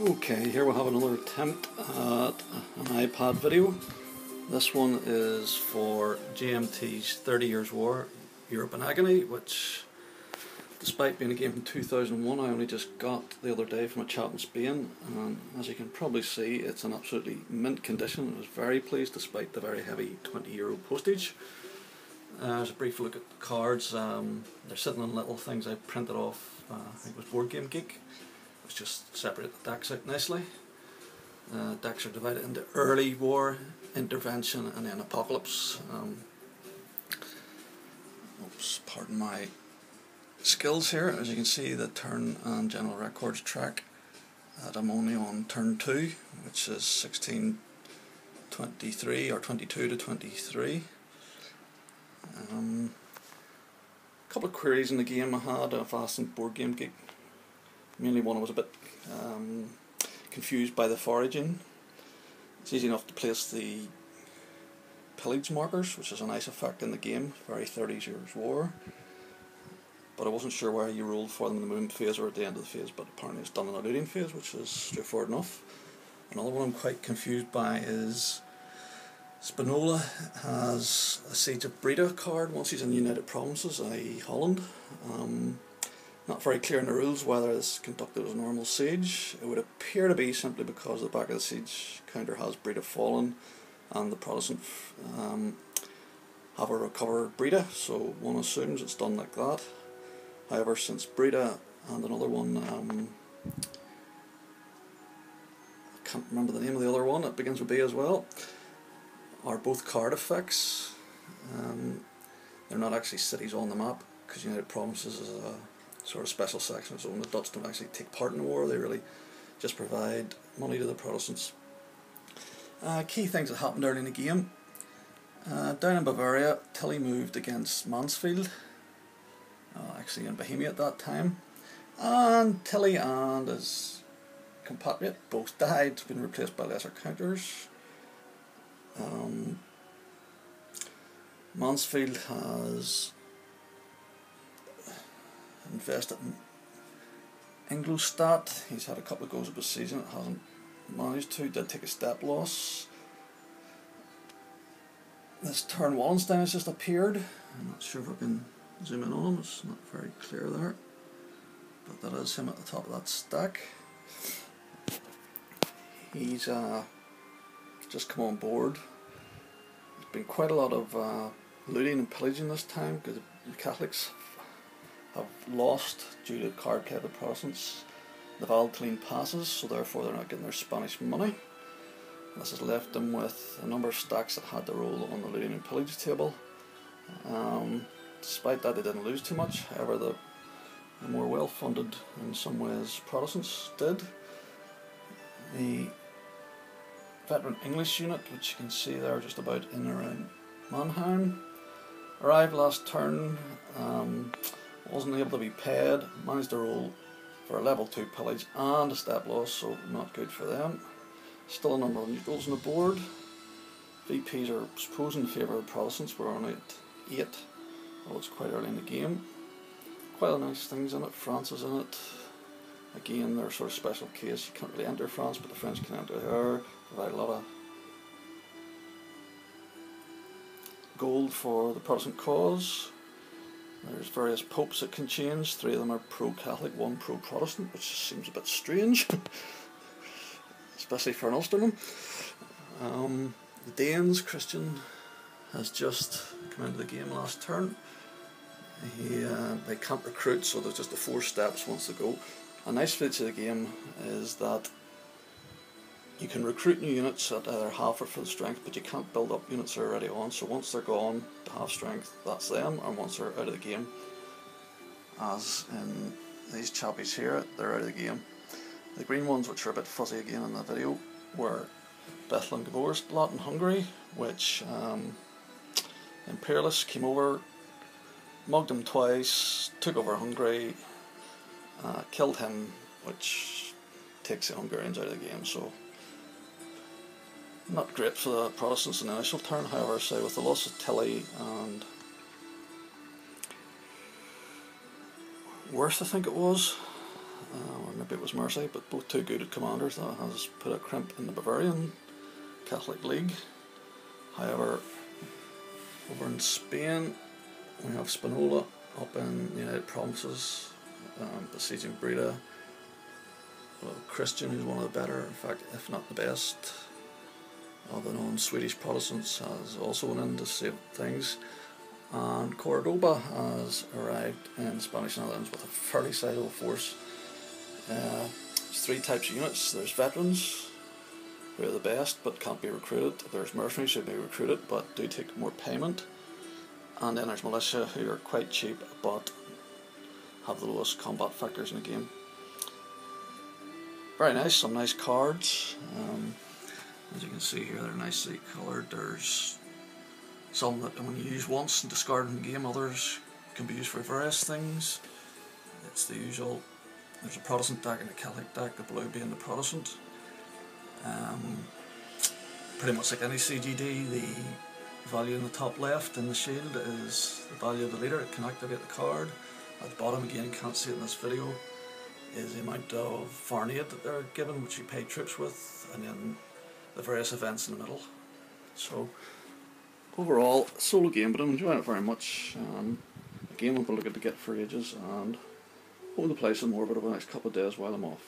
Okay, here we'll have another attempt at an iPad video. This one is for GMT's 30 Years War, Europe in Agony, which, despite being a game from 2001, I only just got the other day from a chat in Spain. And as you can probably see, it's in absolutely mint condition. I was very pleased despite the very heavy 20 euro postage. Uh, there's a brief look at the cards. Um, they're sitting on little things I printed off, uh, I think it was Board Game Geek just separate the decks out nicely. Uh, decks are divided into early war, intervention, and then apocalypse. Um, oops, pardon my skills here. As you can see, the turn and general records track. I'm only on turn two, which is 1623 or 22 to 23. Um, a couple of queries in the game I had. I've asked in Board Game Geek mainly one I was a bit um, confused by the foraging. It's easy enough to place the pillage markers, which is a nice effect in the game, very 30s years war. But I wasn't sure where you rolled for them in the movement phase or at the end of the phase, but apparently it's done in the looting phase, which is straightforward enough. Another one I'm quite confused by is Spinola has a Siege of Breda card once he's in the United Provinces, i.e. Holland. Um, not very clear in the rules whether this is conducted as a normal siege. It would appear to be simply because the back of the siege counter has Breda fallen and the Protestant um, have a recovered Breda, so one assumes it's done like that. However, since Breda and another one, um, I can't remember the name of the other one, it begins with B as well, are both card effects. Um, they're not actually cities on the map because United Provinces is a sort of special section of The Dutch don't actually take part in the war, they really just provide money to the Protestants. Uh, key things that happened early in the game. Uh, down in Bavaria, Tilly moved against Mansfeld, uh, actually in Bohemia at that time. And Tilly and his compatriot both died, been replaced by lesser counters. Um, Mansfeld has invested in Ingolstadt. He's had a couple of goals of the season. Hasn't managed to. Did take a step loss. This turn Wallenstein has just appeared. I'm not sure if I can zoom in on him. It's not very clear there. But that is him at the top of that stack. He's uh, just come on board. There's been quite a lot of uh, looting and pillaging this time because the Catholics have lost due to card play of Protestants the Valtelline passes, so therefore they're not getting their Spanish money. This has left them with a number of stacks that had to roll on the looting and pillage table. Um, despite that, they didn't lose too much. However, the, the more well-funded, in some ways, Protestants did. The veteran English unit, which you can see there just about in around Mannheim, arrived last turn. Um, wasn't able to be paid, managed to roll for a level 2 pillage and a step loss, so not good for them. Still a number of neutrals on the board. VPs are supposed in favour of Protestants, we're on at 8, although it's quite early in the game. Quite a nice things in it, France is in it. Again, they're sort of special case, you can't really enter France, but the French can enter there. Provide a lot of gold for the Protestant cause. There's various popes that can change. Three of them are pro-Catholic, one pro-Protestant, which seems a bit strange, especially for an Ulsterman. Um, the Danes, Christian, has just come into the game last turn. He, uh, they can't recruit, so there's just the four steps once they go. A nice feature of the game is that you can recruit new units at either half or full strength, but you can't build up units that are already on. So once they're gone to half strength, that's them, and once they're out of the game, as in these chappies here, they're out of the game. The green ones, which are a bit fuzzy again in the video, were Bethlen Geburtsblatt in Hungary, which um, Imperialists came over, mugged him twice, took over Hungary, uh, killed him, which takes the Hungarians out of the game. So not great for the Protestants in the initial turn, however, say with the loss of Tilly and Werth, I think it was, uh, or maybe it was Mercy, but both two good commanders that has put a crimp in the Bavarian Catholic League. However, over in Spain, we have Spinola up in the United Provinces, um, besieging Breda. Christian, who's one of the better, in fact, if not the best, of the known Swedish Protestants, has also in to save things. And Cordoba has arrived in Spanish Netherlands with a fairly sizable force. Uh, there's three types of units. There's veterans, who are the best but can't be recruited. There's mercenaries who may be recruited but do take more payment. And then there's militia who are quite cheap but have the lowest combat factors in the game. Very nice, some nice cards. Um, as you can see here, they're nicely coloured. There's some that when you use once and discard in the game, others can be used for various things. It's the usual. There's a Protestant deck and a Catholic deck, the blue being the Protestant. Um, pretty much like any CGD, the value in the top left in the shield is the value of the leader. It can activate the card. At the bottom, again, can't see it in this video, is the amount of florin that they're given, which you pay troops with, and then the various events in the middle. So, overall, solo game, but I'm enjoying it very much. Um, a game I'm looking to get for ages, and hoping to play some more of it over the next couple of days while I'm off.